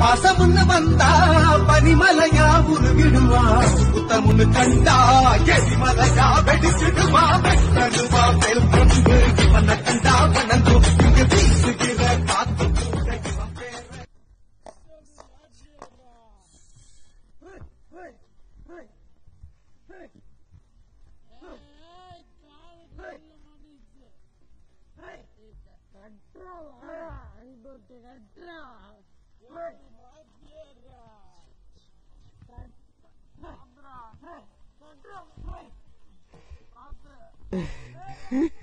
பாசமுன்னு வந்தா பனிமலையா உருவிடுவா புத்தமுன்னு கண்டா எரிமலையா வெடிச்சிடுவா வெட்டடுவா வெல் கொண்டு இவனை கண்டா வணங்கும் இங்கு வீசுகிற காத்து கூட Andra! Andra! Andra!